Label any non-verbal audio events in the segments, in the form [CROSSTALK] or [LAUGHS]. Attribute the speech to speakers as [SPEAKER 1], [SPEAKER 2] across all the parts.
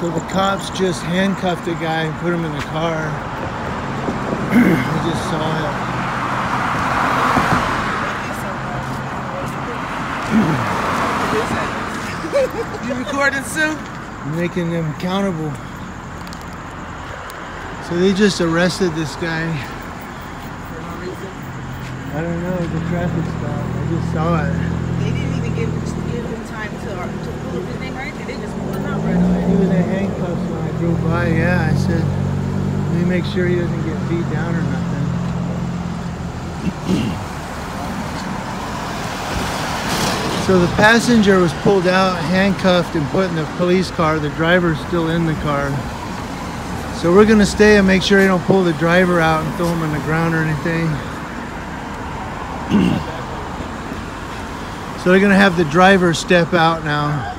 [SPEAKER 1] So the cops just handcuffed a guy and put him in the car. [CLEARS THROAT] I just saw it. [LAUGHS]
[SPEAKER 2] You recording, Sue?
[SPEAKER 1] making them accountable. So they just arrested this guy. For no reason? I don't know, the traffic stop. I just saw it.
[SPEAKER 2] They didn't even give him, give him time to, uh, to pull up his name right there. They just pulled him out right away.
[SPEAKER 1] He was in handcuffs when I drove by. Yeah, I said, let me make sure he doesn't get beat down or nothing. So the passenger was pulled out, handcuffed, and put in the police car. The driver's still in the car. So we're gonna stay and make sure they don't pull the driver out and throw him on the ground or anything. [CLEARS THROAT] so they're gonna have the driver step out now.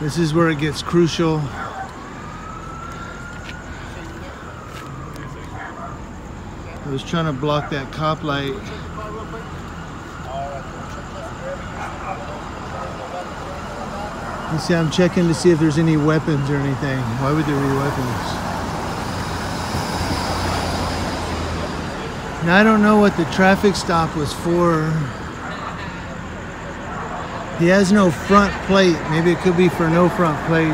[SPEAKER 1] This is where it gets crucial. I was trying to block that cop light. You see, I'm checking to see if there's any weapons or anything. Why would there be weapons? Now, I don't know what the traffic stop was for. He has no front plate. Maybe it could be for no front plate.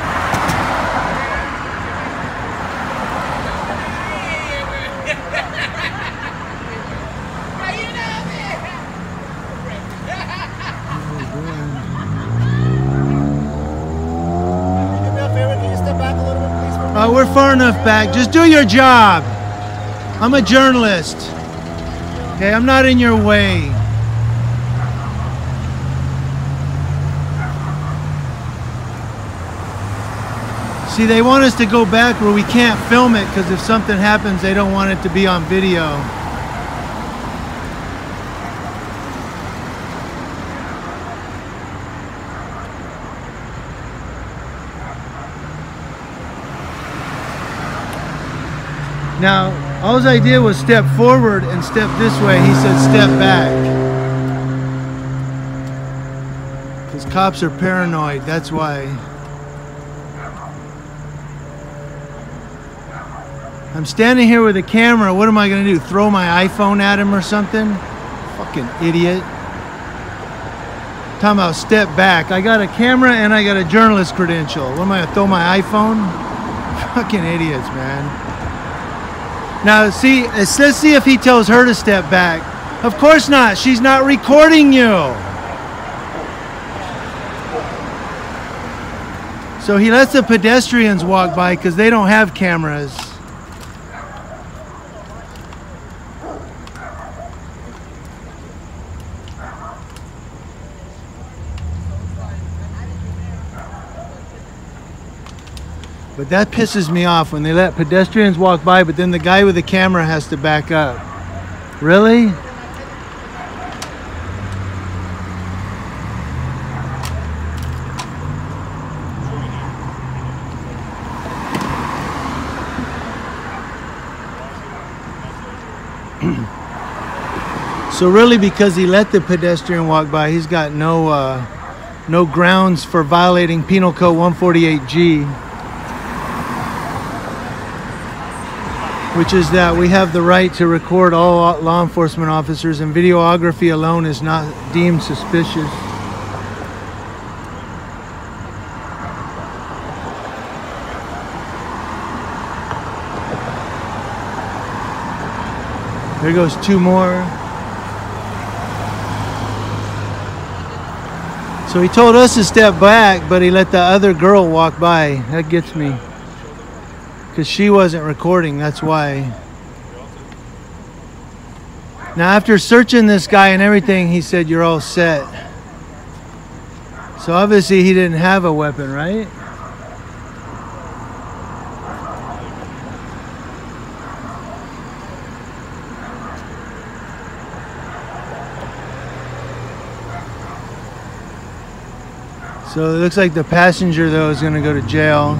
[SPEAKER 1] [LAUGHS] Uh, we're far enough back. Just do your job. I'm a journalist. Okay, I'm not in your way. See, they want us to go back where we can't film it because if something happens, they don't want it to be on video. Now, all I did was step forward and step this way. He said step back. Because cops are paranoid, that's why. I'm standing here with a camera. What am I going to do? Throw my iPhone at him or something? Fucking idiot. Talking about step back. I got a camera and I got a journalist credential. What am I going to throw my iPhone? [LAUGHS] Fucking idiots, man. Now, see, let's see if he tells her to step back. Of course not. She's not recording you. So he lets the pedestrians walk by because they don't have cameras. But that pisses me off when they let pedestrians walk by, but then the guy with the camera has to back up. Really? [CLEARS THROAT] so really because he let the pedestrian walk by, he's got no uh, no grounds for violating Penal Code 148G. Which is that we have the right to record all law enforcement officers and videography alone is not deemed suspicious. There goes two more. So he told us to step back, but he let the other girl walk by. That gets me. Because she wasn't recording, that's why. Now, after searching this guy and everything, he said, You're all set. So obviously, he didn't have a weapon, right? So it looks like the passenger, though, is going to go to jail.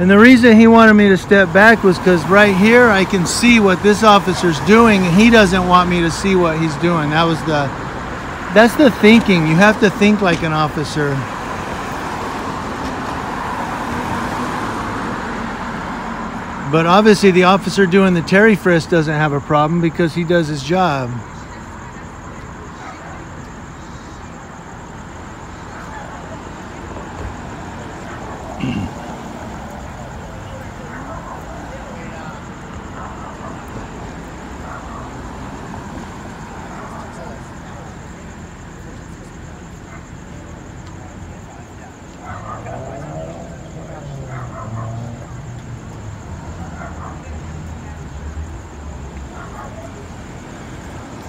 [SPEAKER 1] And the reason he wanted me to step back was because right here I can see what this officer's doing and he doesn't want me to see what he's doing. That was the that's the thinking. You have to think like an officer. But obviously, the officer doing the Terry frisk doesn't have a problem because he does his job.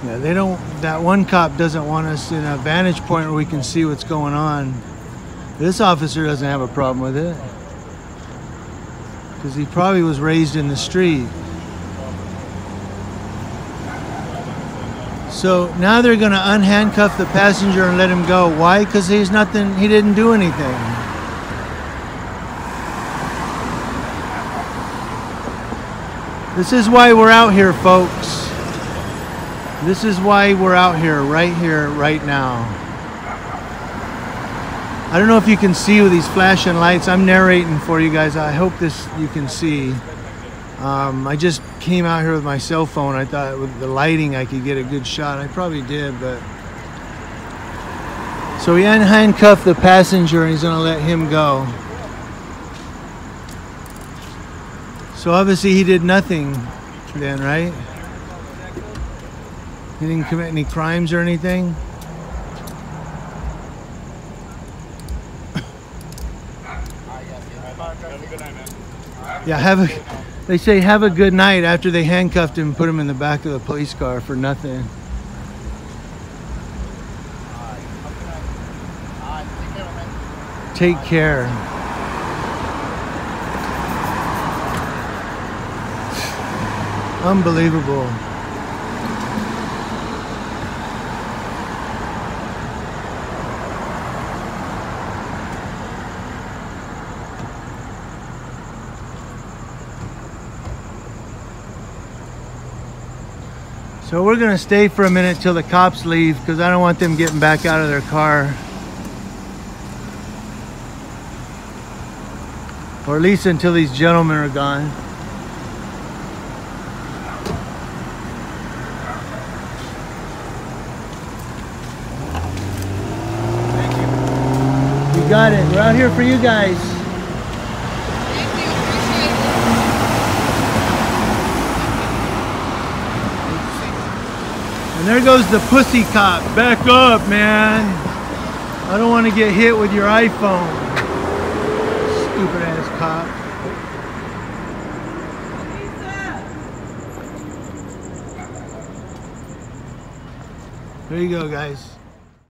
[SPEAKER 1] Yeah, they don't. That one cop doesn't want us in a vantage point where we can see what's going on. This officer doesn't have a problem with it because he probably was raised in the street. So now they're going to unhandcuff the passenger and let him go. Why? Because he's nothing. He didn't do anything. This is why we're out here, folks. This is why we're out here, right here, right now. I don't know if you can see with these flashing lights. I'm narrating for you guys. I hope this you can see. Um, I just came out here with my cell phone. I thought with the lighting I could get a good shot. I probably did, but so he handcuffed the passenger and he's gonna let him go. So obviously he did nothing then, right? He didn't commit any crimes or anything? Yeah, have a. They say have a good night after they handcuffed him and put him in the back of the police car for nothing. Take care. Unbelievable. So we're gonna stay for a minute till the cops leave because I don't want them getting back out of their car. Or at least until these gentlemen are gone. You We got it. We're out here for you guys.
[SPEAKER 2] Thank you. Appreciate it.
[SPEAKER 1] And there goes the pussy cop. Back up, man. I don't want to get hit with your iPhone. Stupid ass cop. There you go, guys.